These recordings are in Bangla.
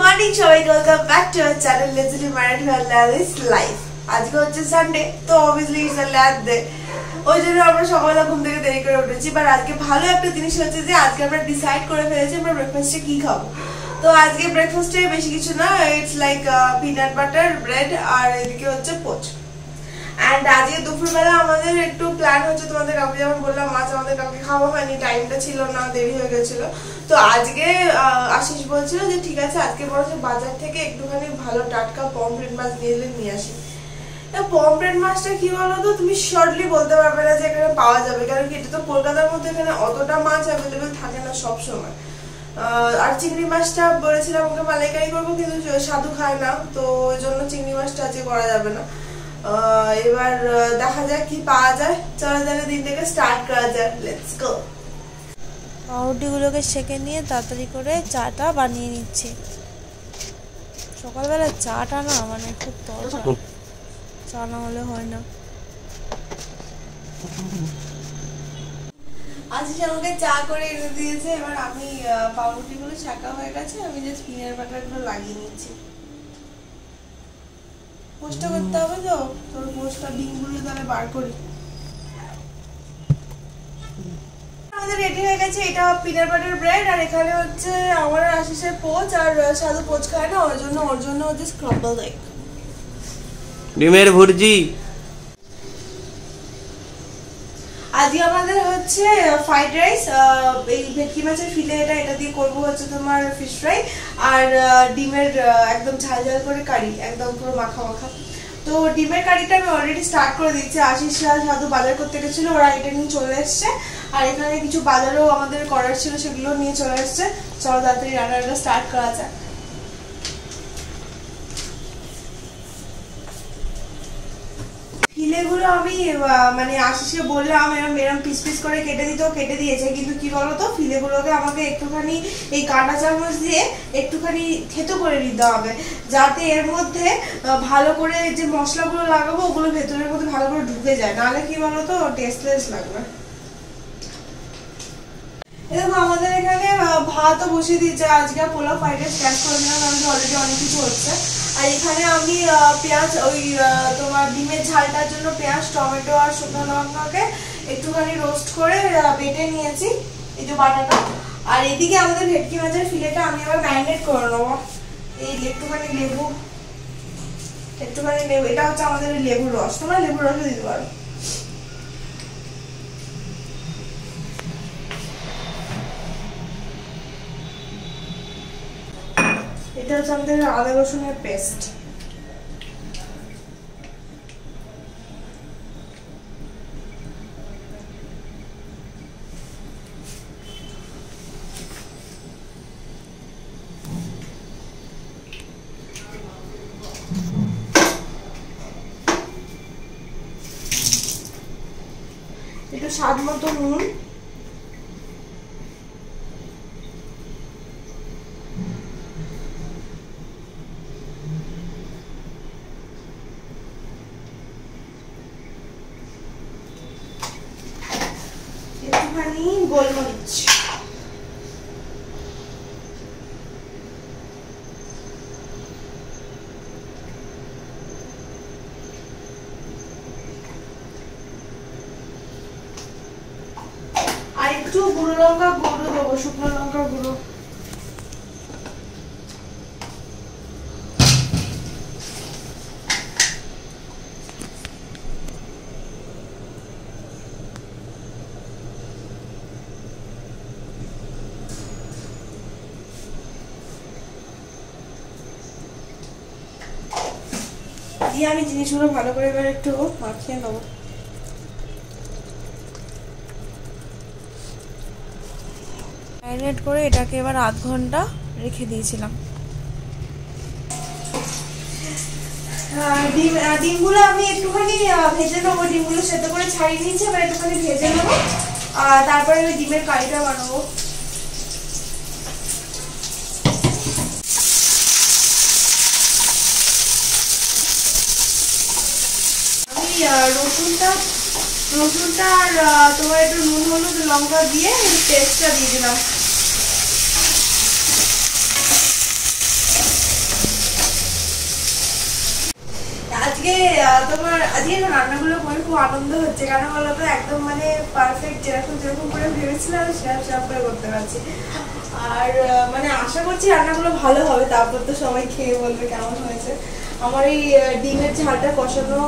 মর্নিং সবাই welcome back to our channel lazily married life life আজকে হচ্ছে সানডে তো obviously it's a lad day ওই জন্য আমরা সকালবেলা ঘুম থেকে দেরি করে উঠেছি বাট আজকে ভালো একটা জিনিস হচ্ছে যে আজকে আমরা ডিসাইড করে ফেলেছি আমরা ব্রেকফাস্টে কি খাব। তো আজকে ব্রেকফাস্টে বেশি কিছু না it's like peanut butter bread আর এদিকে হচ্ছে পোচ অ্যান্ড আজকে দুপুরবেলা আমাদের একটু প্ল্যান হচ্ছে, তোমাদের কাউকে যেমন বললাম মাছ আমাদের কাউকে খাওয়া হয়নি টাইমটা ছিল না, দেরি হয়ে গেছিল। তো আজকে আশিস বলছিল যে, ঠিক আছে, আজকে বরঞ্চ বাজার থেকে একটুখানি ভালো টাটকা পমফ্রেট মাছ নিয়ে এলে নিয়ে আসি। পমফ্রেট মাছটা কি বলতো, তুমি শর্টলি বলতে পারবে না যে এখানে পাওয়া যাবে, কারণ কি, এটা তো কলকাতার মধ্যে এখানে অতটা মাছ অ্যাভেলেবেল থাকে না সব সময় আর চিংড়ি মাছটা বলেছিলাম ওকে, মালাইকারি করব, কিন্তু সাধু খায় না। তো ওই জন্য চিংড়ি মাছটা আজকে করা যাবে না। এবার দেখা যাক কি পাওয়া যায়। চলো তাহলে দিনটাকে স্টার্ট করা যাক। লেটস গো পাউরুটিগুলোকে সেঁকে নিয়ে তাড়াতাড়ি করে চাটা বানিয়ে নিচ্ছি। সকালবেলা চাটা না মানে খুব দরকার। চা না হলে হয় না। আজকে আমাকে চা করে এনে দিয়েছে। এবার আমি পাউরুটিগুলো ছাকা হয়ে গেছে। আমি জাস্ট পিনার বাটারগুলো লাগিয়ে নিচ্ছি। পোস্টটা করতে হবে তো? তোর পোস্টটা ডিমগুলো তাহলে বার করি। আমাদের রেডি হয়ে গেছে, এটা পিনার বাটার ব্রেড আর এখানে হচ্ছে আমার আশিসের পোচ আর সাধু পোচ খায় না, ওর জন্য ওর জন্য হচ্ছে স্ক্রাম্বল এগ ডিমের ভুর্জি। আজকে আমাদের হচ্ছে ফ্রাইড রাইস এই ভেটকি মাছের ফিলে এটা এটা দিয়ে করব হচ্ছে তোমার ফিশ ফ্রাই আর ডিমের একদম ঝাল ঝাল করে কারি, একদম পুরো মাখা মাখা। তো ডিমের কারিটা আমি অলরেডি স্টার্ট করে দিচ্ছি আশিস সাধু বাজার করতে গেছিল, ওরা এটা নিয়ে চলে এসছে, আর এখানে কিছু বাজারও আমাদের করার ছিল সেগুলো নিয়ে চলে এসছে। চলো তাড়াতাড়ি রান্নাটা স্টার্ট করা যাক। ফিলেগুলো আমি মানে আশিসকে বললাম এরম এরম পিস পিস করে কেটে দিত, কেটে দিয়েছে। কিন্তু কি বলতো, ফিলেগুলোকে আমাকে একটুখানি এই কাঁটা চামচ দিয়ে একটুখানি থেতো করে নিতে হবে। যাতে এর মধ্যে ভালো করে যে মশলাগুলো লাগাবো, ওগুলো ভেতরের মধ্যে ভালো করে ঢুকে যায়। নাহলে কি বলতো টেস্টলেস লাগবে। এরকম আমাদের এখানে ভাতও বসিয়ে দিয়েছে। আজকে পোলাও ফ্রাইড রাইস ক্যাশ করে দিলাম কারণ অলরেডি অনেক কিছু হচ্ছে। আর এখানে আমি পেঁয়াজ, ওই তোমার ডিমের ঝালটার জন্য পেঁয়াজ, টমেটো আর শুকনো লঙ্কাকে একটুখানি রোস্ট করে বেটে নিয়েছি, এই যে বাটাটা। আর এদিকে আমাদের ভেটকি মাছের ফিলেটা আমি আবার ম্যারিনেট করে নেব। এই একটুখানি লেবু একটুখানি লেবু, এটা হচ্ছে আমাদের লেবুর রস। তোমরা লেবুর রসও দিতে পারো। এটা হচ্ছে আমাদের আদা রসুনের পেস্ট একটু স্বাদ মতো নুন। একটুখানি গোলমরিচ আর একটু গুঁড়ো লঙ্কা গুঁড়ো দেবো শুকনো লঙ্কা গুঁড়ো দিয়ে আমি জিনিসগুলো ভালো করে এবার একটু মাখিয়ে নেব। ম্যারিনেট করে এটাকে এবার আধ ঘণ্টা রেখে দিয়েছিলাম। ডিম ডিমগুলো আমি একটুখানি ভেজে নেব। ডিমগুলো সেদ্ধ করে ছাড়িয়ে নিয়েছি এবার একটুখানি ভেজে নেব। আর তারপরে আমি ডিমের কারিটা বানাবো। রসুনটা রসুনটা আর তোমার একটু নুন, হলুদ, লঙ্কা দিয়ে পেস্টটা দিয়ে দিলাম। আজকে তোমার, আজকে রান্নাগুলো করে খুব আনন্দ হচ্ছে, কেন বলো তো? একদম মানে পারফেক্ট যেরকম যেরকম করে ভেবেছিলাম সেরকম সেরকম করে করতে পারছি। আর মানে আশা করছি রান্নাগুলো ভালো হবে, তারপর তো সবাই খেয়ে বলবে কেমন হয়েছে। আমার এই ডিমের ঝালটা কষানো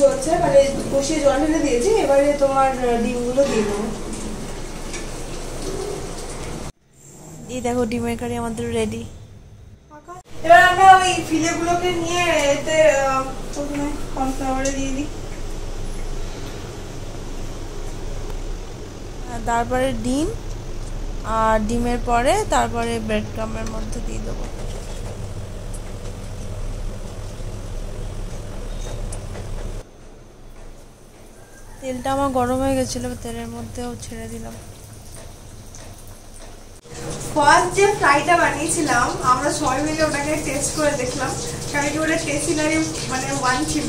চলছে। মানে কষিয়ে জল ঢেলে দিয়েছি এবারে তোমার ডিমগুলো দিয়ে দেবো। এই দেখো ডিমের কারি আমাদের রেডি এবার আমরা ওই ফিলেগুলোকে নিয়ে এতে প্রথমে কর্নফ্লাওয়ারে দিয়ে দিই। তারপরে ডিম আর ডিমের পরে তারপরে ব্রেড ক্রামের মধ্যে দিয়ে দেবো। তেলটা আমার গরম হয়ে গেছিল তেলের মধ্যেও ছেড়ে দিলাম। ফার্স্ট যে ফ্রাইটা বানিয়েছিলাম, আমরা সবাই মিলে ওটাকে টেস্ট করে দেখলাম। কারণ কি ওটা টেস্টিনারি মানে ওয়ান ছিল।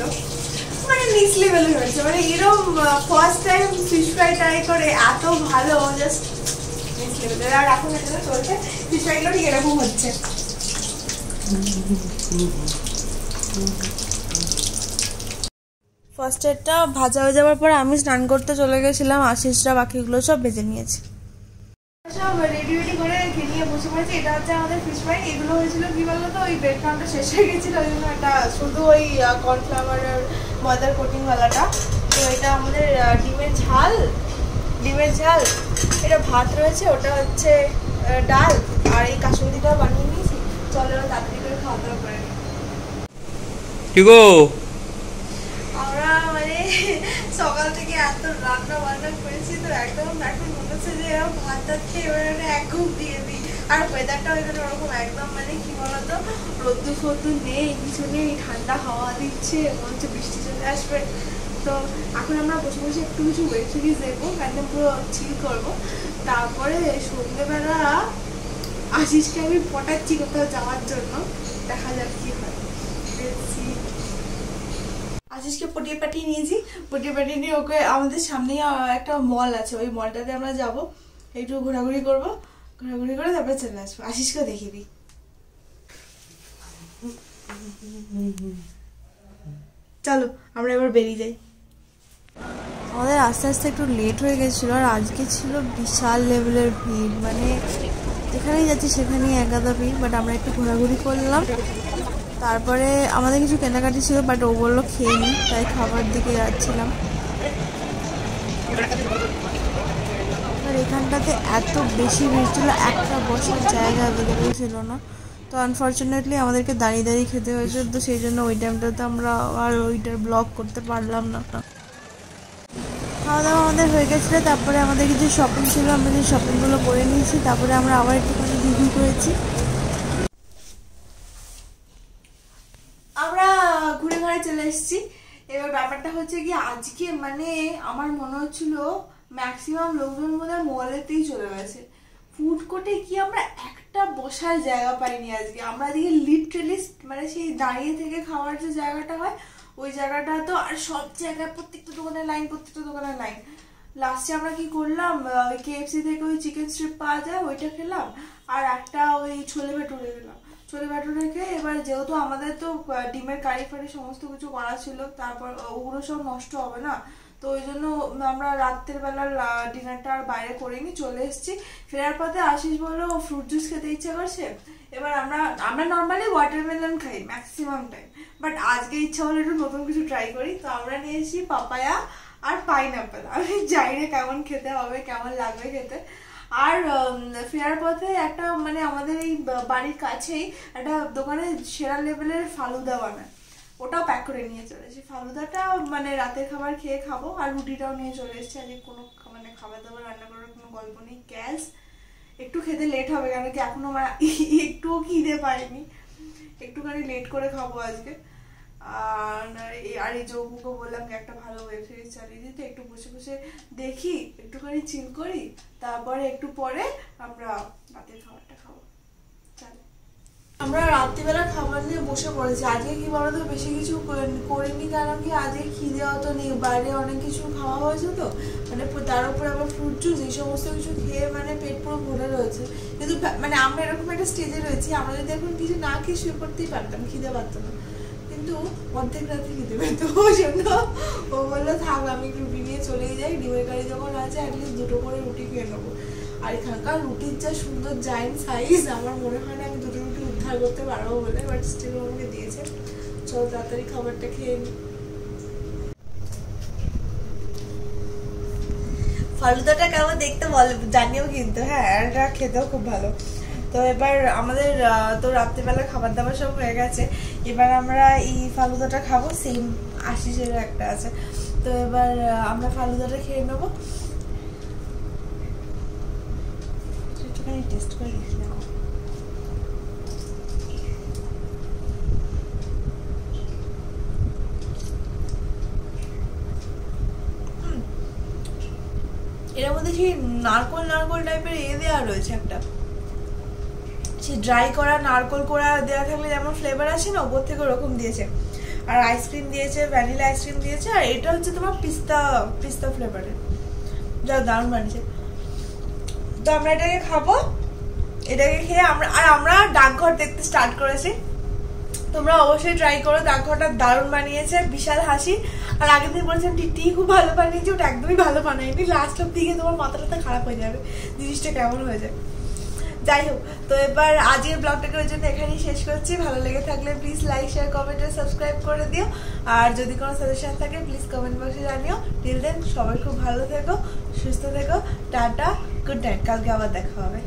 মানে নিচ লেভেলের হয়েছে মানে এরকম first time fish fry try করে এত ভালো জাস্ট নিচ লেভেলের আর এখন এটা চলছে। ফিশ ফ্রাইগুলো ঠিক এরকম হচ্ছে। ফার্স্ট এডটা ভাজা হয়ে যাওয়ার পর আমি স্নান করতে চলে গেছিলাম আশিসরা বাকিগুলো সব ভেজে নিয়েছি। সব রেডি রেডি করে নিয়ে বসে পড়েছি। এটা হচ্ছে আমাদের ফিশ ফ্রাই এগুলো হয়েছিল কি বলতো তো ওই ব্রেড ক্রামটা শেষ হয়ে গেছিল ওই জন্য এটা শুধু ওই কর্নফ্লাওয়ারের ময়দার কোটিং ওয়ালাটা তো এটা আমাদের ডিমের ঝাল ডিমের ঝাল। এটা ভাত রয়েছে ওটা হচ্ছে ডাল। আর এই কাশ্মীরিটা বানিয়ে নিয়েছি। চলো তাড়াতাড়ি করে খাওয়া দাওয়া করে নিই। সকাল থেকে এত রান্না বান্না করেছি তো একদম এখন মনে হচ্ছে যে ভাত টাত খেয়ে এবারে এক ঘুম দিয়ে দিই। আর ওয়েদারটা ওইখানে ওরকম একদম মানে কি বলতো রোদ্দু ফদ্দু নেই, কিছু নেই, ঠান্ডা হাওয়া দিচ্ছে, মনে হচ্ছে বৃষ্টি চলে আসবে। তো এখন আমরা বসে বসে একটু কিছু ওয়েব সিরিজ দেখব একদম পুরো চিল করব। তারপরে সন্ধ্যেবেলা আশিসকে আমি পটাচ্ছি কোথাও যাওয়ার জন্য। দেখা যাক কি হয়. আশিসকে পটিয়ে পাঠিয়ে নিয়েছি। পটিয়ে পাঠিয়ে নিয়ে ওকে আমাদের সামনেই একটা মল আছে। ওই মলটাতে আমরা যাব। একটু ঘোরাঘুরি করব। ঘোরাঘুরি করে তারপরে চলে আসব। আশিসকেও দেখিয়ে দিই। চলো, আমরা এবার বেরিয়ে যাই। আমাদের আস্তে আস্তে একটু লেট হয়ে গেছিল আর আজকে ছিল বিশাল লেভেলের ভিড়। মানে যেখানেই যাচ্ছি সেখানেই একাদা ভিড় বাট আমরা একটু ঘোরাঘুরি করলাম। তারপরে আমাদের কিছু কেনাকাটি ছিল বাট ও বলল খেয়ে নি, তাই খাবার দিকে যাচ্ছিলাম। আর এখানটাতে এত বেশি ভিড় ছিল, একটা বসার জায়গা অ্যাভেলেবেল ছিল না। তো আনফর্চুনেটলি আমাদেরকে দাঁড়িয়ে দাঁড়িয়ে খেতে হয়েছে, তো সেই জন্য ওই টাইমটাতে আমরা আর ওইটার ব্লগ করতে পারলাম না। খাওয়া দাওয়া আমাদের হয়ে গেছিল, তারপরে আমাদের কিছু শপিং ছিল, আমরা যে শপিংগুলো করে নিয়েছি, তারপরে আমরা আবার একটুখানি রিভিউ করেছি আমরা ঘুরে ঘুরে চলে এসেছি এবার ব্যাপারটা হচ্ছে কি, আজকে মানে আমার মনে হচ্ছিল ম্যাক্সিমাম লোকজন বোধ হয় মলেতেই চলে গেছে। ফুড কোর্টে কি আমরা একটা বসার জায়গা পাইনি আজকে? আমরা দিকে লিটারেলি মানে সেই দাঁড়িয়ে থেকে খাওয়ার যে জায়গাটা হয়, ওই জায়গাটা তো আর সব জায়গায় প্রত্যেকটা দোকানে লাইন প্রত্যেকটা দোকানে লাইন লাস্টে আমরা কি করলাম ওই কেএফসি থেকে ওই চিকেন স্ট্রিপ পাওয়া যায়, ওইটা খেলাম, আর একটা ওই ছোলে ভেটুরে খেলাম ছোলে ভেটুরে খেয়ে এবার যেহেতু আমাদের তো ডিমের কারি ফারি সমস্ত কিছু করা ছিল, তারপর ওগুলো সব নষ্ট হবে না? তো ওই জন্য আমরা রাত্রের বেলার ডিনারটা আর বাইরে করে করিনি, চলে এসেছি। ফেরার পথে আশিস বলল ফ্রুট জুস খেতে ইচ্ছে করছে? এবার আমরা আমরা নর্মালি ওয়াটারমেলন খাই ম্যাক্সিমাম টাইম বাট আজকে ইচ্ছা হলো একটু নতুন কিছু ট্রাই করি। তো আমরা নিয়ে এসেছি পাপায়া আর পাইনাপেল আমি জানি না কেমন খেতে হবে, কেমন লাগবে খেতে। আর ফেরার পথে একটা মানে আমাদের এই বাড়ির কাছেই একটা দোকানে সেরা লেভেলের ফালুদা বানায়। ওটাও প্যাক করে নিয়ে চলে এসেছি ফালুদাটা মানে রাতের খাবার খেয়ে খাব আর রুটিটাও নিয়ে চলে এসেছি। আজকে কোনো মানে খাবার দাবার রান্না করার কোনো গল্প নেই। গ্যাস, একটু খেতে লেট হবে কেন কি এখনও আমার একটুও খিদে পাইনি একটুখানি লেট করে খাব আজকে। আর এই- আর এই যৌবুকে বললাম একটা ভালো ওয়েব সিরিজ চালিয়ে দিতে, একটু বসে বসে দেখি, একটুখানি চিল করি, তারপরে একটু পরে আমরা রাতের খাবারটা খাব। আমরা রাত্রিবেলা খাবার নিয়ে বসে পড়েছি। আজকে কি বলতো, বেশি কিছু করে- করিনি কারণ কি আজকে খিদে অত নেই। বাইরে অনেক কিছু খাওয়া হয়েছে তো মানে তার উপরে আবার ফ্রুট জুস এই সমস্ত কিছু খেয়ে মানে পেট পুরো ভরে রয়েছে। কিন্তু মানে আমরা এরকম একটা স্টেজে রয়েছি, আমরা যদি এখন কিছু না খেয়ে শুয়ে পড়তেই পারতাম, খিদে পারতাম না। কিন্তু অর্ধেক খেতে পেতো। ওই জন্য ও বলল, থাক, আমি রুটি নিয়ে চলেই যাই। ডিমের গাড়ি যখন আছে অ্যাটলিস্ট দুটো করে রুটি খেয়ে নেব। আর এখানকার রুটির যা সুন্দর জায়েন্ট সাইজ আমার মনে হয় না আমি দুটো রুটি উদ্ধার করতে পারব বলে বাট স্টিল আমাকে দিয়েছে। চলো, তাড়াতাড়ি খাবারটা খেয়ে নিই ফালুদাটা কেমন দেখতে বল জানিও কিন্তু হ্যাঁ এটা খেতেও খুব ভালো। তো এবার আমাদের তো রাত্রিবেলা খাবার দাবার সব হয়ে গেছে। এবার আমরা এই ফালুদাটা খাব সেম আশিসের একটা আছে। তো এবার আমরা ফালুদাটা খেয়ে নেব। টেস্ট করে দেখি এর মধ্যে সেই নারকোল নারকোল টাইপের এ দেওয়া রয়েছে একটা? ড্রাই করা, নারকোল করা দেওয়া থাকলে যেমন ফ্লেভার আসে না, ওপর থেকে ওরকম দিয়েছে। আর আইসক্রিম দিয়েছে ভ্যানিলা আইসক্রিম দিয়েছে, আর এটা হচ্ছে তোমার পিস্তা পিস্তা ফ্লেভারের যা দারুণ বানিয়েছে। তো আমরা এটাকে খাব, এটাকে খেয়ে আমরা, আর আমরা ডাকঘর দেখতে স্টার্ট করেছি। তোমরা অবশ্যই ট্রাই করো, ডাকঘরটা দারুণ বানিয়েছে, বিশাল হাসি। আর আগের দিন বলেছিলাম, টিটি খুব ভালো বানিয়েছে, ওটা একদমই ভালো বানায়নি। লাস্ট অব দিকে তোমার মাথাটা খারাপ হয়ে যাবে। জিনিসটা কেমন হয়ে যায়? যাই হোক, তো এবার আজকের ব্লগটাকে ওই জন্য এখানেই শেষ করছি। ভালো লেগে থাকলে প্লিজ লাইক শেয়ার কমেন্ট আর সাবস্ক্রাইব করে দিও। আর যদি কোনো সাজেশন থাকে প্লিজ কমেন্ট বক্সে জানিও। টিল দেন সবাই খুব ভালো থেকো, সুস্থ থেকো, টাটা গুড নাইট কালকে আবার দেখা হবে।